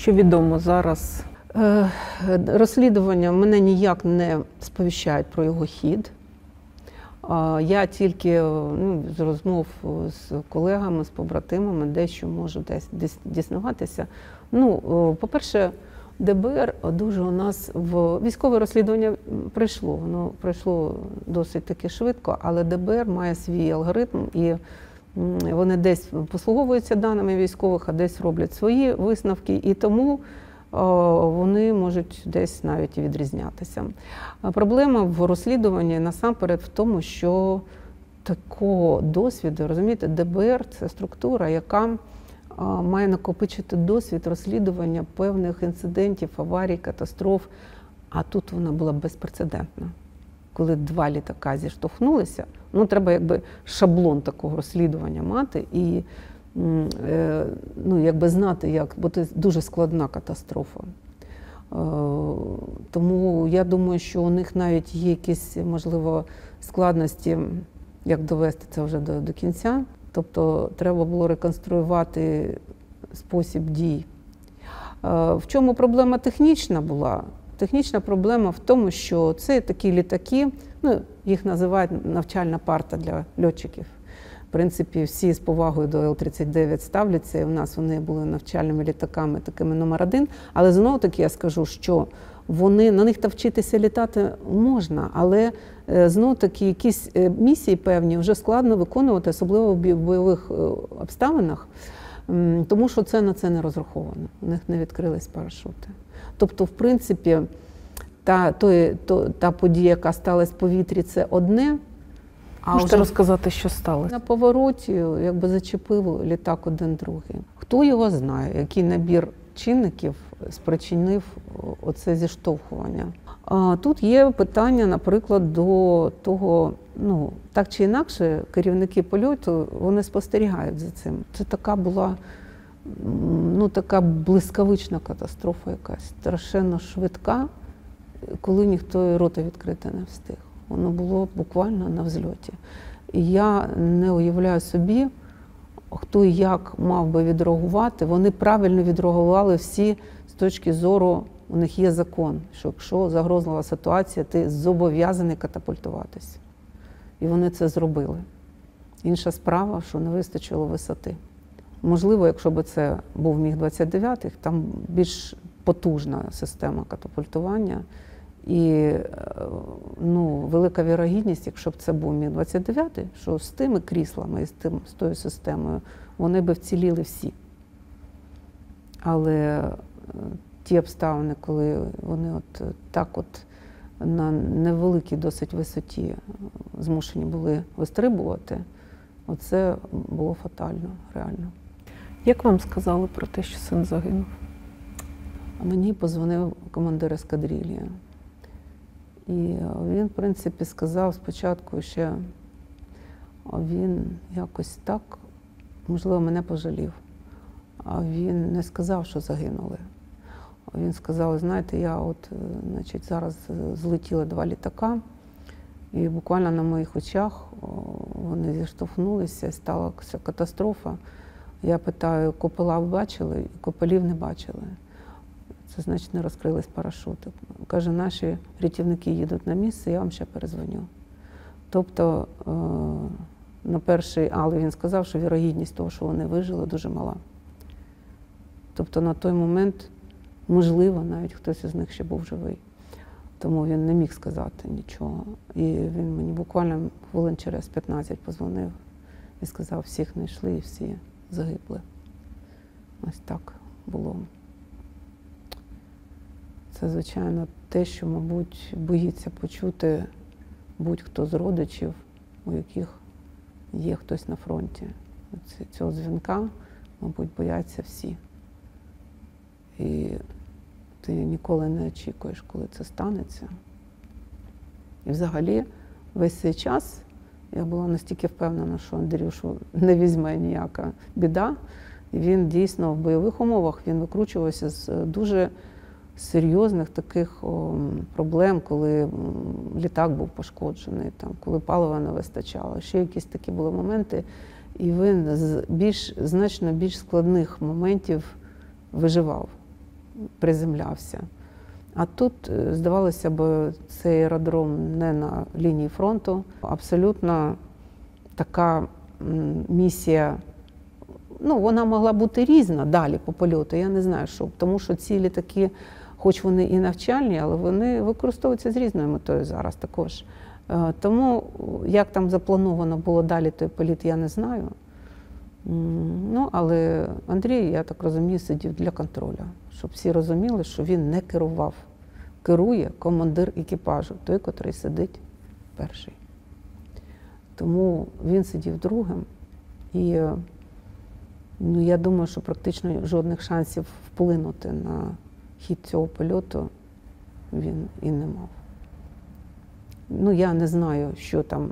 Що відомо зараз? Е, Розслідування мене ніяк не сповіщають про його хід. Я тільки ну, з розмов з колегами, з побратимами, дещо можу десь дізнаватися. Ну, по-перше, ДБР дуже у нас в військове розслідування прийшло. Воно пройшло досить таки швидко, але ДБР має свій алгоритм і вони десь послуговуються даними військових, а десь роблять свої висновки. І тому вони можуть десь навіть і відрізнятися. Проблема в розслідуванні насамперед в тому, що такого досвіду, розумієте, ДБР це структура, яка має накопичити досвід розслідування певних інцидентів, аварій, катастроф. А тут вона була безпрецедентна. Коли два літака зіштовхнулися, ну треба якби шаблон такого розслідування мати і е, ну, якби знати, як, бо це дуже складна катастрофа. Е, Тому я думаю, що у них навіть є якісь, можливо, складності, як довести це вже до, до кінця. Тобто треба було реконструювати спосіб дій. Е, В чому проблема технічна була? Технічна проблема в тому, що це такі літаки, ну, їх називають навчальна парта для льотчиків. В принципі, всі з повагою до Л-39 ставляться, і у нас вони були навчальними літаками, такими номер один. Але знову таки я скажу, що вони на них та вчитися літати можна, але е, знову таки якісь е, місії певні вже складно виконувати, особливо в бойових е, обставинах, тому що це на це не розраховано. У них не відкрились парашути. Тобто, в принципі, та, той, то, та подія, яка сталася в повітрі, це одне. А Можете вже розказати, що сталося? на повороті якби зачепив літак один другий. Хто його знає, який набір чинників спричинив оце зіштовхування? А тут є питання, наприклад, до того, ну так чи інакше, керівники польоту вони спостерігають за цим. Це така була ну, така блискавична катастрофа, якась страшенно швидка, коли ніхто рота відкрити не встиг. Воно було буквально на взльоті. І я не уявляю собі, хто і як мав би відреагувати. Вони правильно відреагували всі з точки зору, у них є закон, що якщо загрозлива ситуація, ти зобов'язаний катапультуватися. І вони це зробили. Інша справа, що не вистачило висоти. Можливо, якщо б це був міг 29 там більш потужна система катапультування. І е, ну, велика вірогідність, якщо б це був міг 29 що з тими кріслами і з, тим, з тою системою вони би вціліли всі. Але е, ті обставини, коли вони от е, так от на невеликій досить висоті е, змушені були вистрибувати, оце було фатально, реально. Як вам сказали про те, що син загинув? Мені позвонив командир ескадрилії. І він, в принципі, сказав спочатку ще, він якось так, можливо, мене пожалів. А він не сказав, що загинули. Він сказав, знаєте, я от, е, значить, зараз е, злетіли два літака, і буквально на моїх очах вони зіштовхнулися, сталася катастрофа. Я питаю, купола ви бачили? І куполів не бачили. Це значить не розкрились парашути. Каже, наші рятівники їдуть на місце, я вам ще перезвоню. Тобто е, на перший, але він сказав, що вірогідність того, що вони вижили, дуже мала. Тобто на той момент, можливо, навіть хтось із них ще був живий. Тому він не міг сказати нічого. І він мені буквально хвилин через 15 позвонив і сказав, всіх знайшли і всі загибли. Ось так було. Це, звичайно, те, що, мабуть, боїться почути будь-хто з родичів, у яких є хтось на фронті. Цього дзвінка, мабуть, бояться всі. І ти ніколи не очікуєш, коли це станеться. І взагалі весь цей час я була настільки впевнена, що Андрюшу не візьме ніяка біда. Він дійсно в бойових умовах він викручувався з е, дуже серйозних таких проблем, коли літак був пошкоджений, там, коли палива не вистачало. Ще якісь такі були моменти. І він з більш, значно більш складних моментів виживав. Приземлявся. А тут, е, здавалося б, цей аеродром не на лінії фронту. Абсолютно така місія. Ну, вона могла бути різна далі по польоту. Я не знаю, що. Тому що ці літаки, хоч вони і навчальні, але вони використовуються з різною метою зараз також. Е, Тому як там заплановано було далі той політ, я не знаю. Ну, але Андрій, я так розумію, сидів для контролю, щоб всі розуміли, що він не керував. Керує командир екіпажу, той, котрий сидить перший. Тому він сидів другим. І е, ну, я думаю, що практично жодних шансів вплинути на хід цього польоту він і не мав. Ну, я не знаю, що там.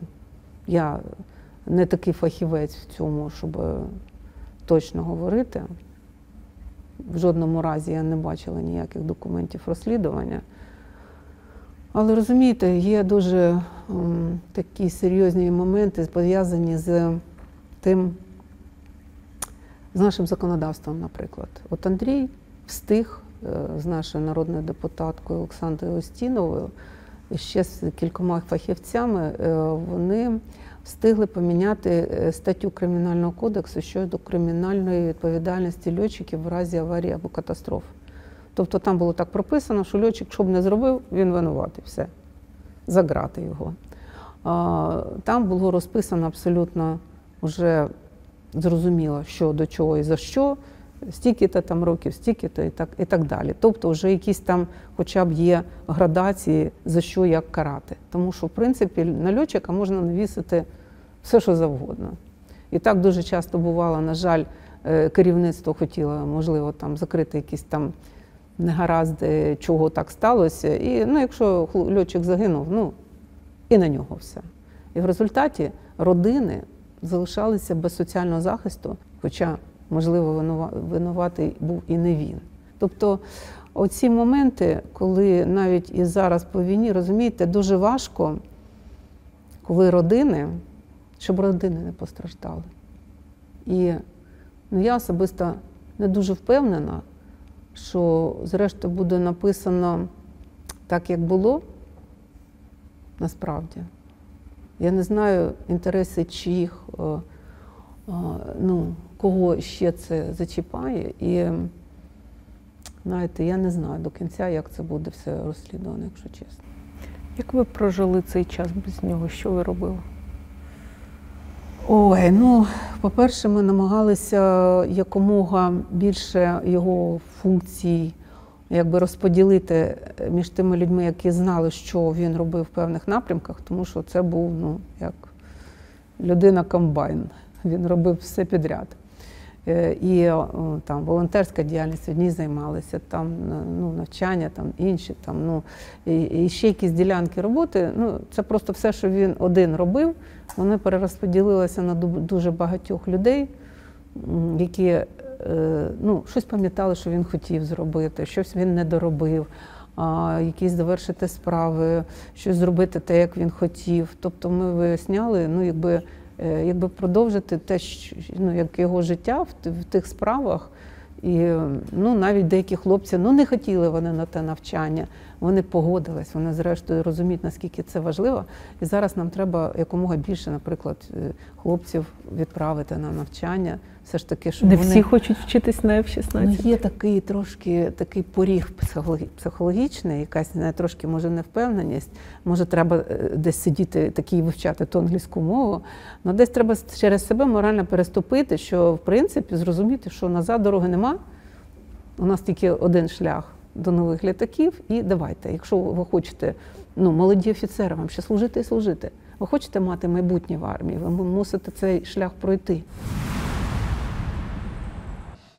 Я не такий фахівець в цьому, щоб е, точно говорити. В жодному разі я не бачила ніяких документів розслідування. Але розумієте, є дуже м, такі серйозні моменти, пов'язані з тим, з нашим законодавством, наприклад. От Андрій встиг е, з нашою народною депутаткою Олександрою Остіновою ще з кількома фахівцями, е, вони встигли поміняти е, статтю Кримінального кодексу щодо кримінальної відповідальності льотчиків в разі аварії або катастроф. Тобто там було так прописано, що льотчик, що б не зробив, він винуватий, все, заграти його. Там було розписано абсолютно вже зрозуміло, що до чого і за що, стільки-то там років, стільки-то і так, і так далі. Тобто вже якісь там хоча б є градації, за що як карати. Тому що, в принципі, на льотчика можна навісити все, що завгодно. І так дуже часто бувало, на жаль, е, керівництво хотіло, можливо, там закрити якісь там негаразди, чого так сталося. І ну, якщо льотчик загинув, ну і на нього все. І в результаті родини залишалися без соціального захисту, хоча, можливо, винуватий був і не він. Тобто, оці моменти, коли навіть і зараз по війні, розумієте, дуже важко, коли родини, щоб родини не постраждали. І ну, я особисто не дуже впевнена, що зрештою буде написано так, як було, насправді. Я не знаю інтереси чиїх, е, е, ну, кого ще це зачіпає. І знаєте, я не знаю до кінця, як це буде все розслідувано, якщо чесно. Як ви прожили цей час без нього? Що ви робили? Ой, ну, по-перше, ми намагалися якомога більше його функцій якби розподілити між тими людьми, які знали, що він робив в певних напрямках, тому що це був ну, як людина комбайн. Він робив все підряд. Е, І там волонтерська діяльність одні займалися, там ну, навчання, там інші, там, ну, і, і ще якісь ділянки роботи. Ну, це просто все, що він один робив, вони перерозподілилися на ду- дуже багатьох людей, які е, ну, щось пам'ятали, що він хотів зробити, щось він не доробив, якісь завершити справи, щось зробити те, як він хотів. Тобто ми виясняли, ну, якби, якби продовжити те, ну, як його життя в, в тих справах. І ну, навіть деякі хлопці ну, не хотіли вони на те навчання, вони погодились, вони зрештою розуміють, наскільки це важливо. І зараз нам треба якомога більше, наприклад, е, хлопців відправити на навчання. Все ж таки, щоб Не вони всі хочуть вчитись на Ну, F-16. є такий трошки такий поріг психологі- психологічний, якась не трошки може невпевненість. Може, треба е, десь сидіти такий вивчати ту англійську мову. Ну десь треба через себе морально переступити, що в принципі зрозуміти, що назад дороги нема. У нас тільки один шлях до нових літаків. І давайте, якщо ви хочете, ну молоді офіцери, вам ще служити і служити. Ви хочете мати майбутнє в армії, ви мусите цей шлях пройти.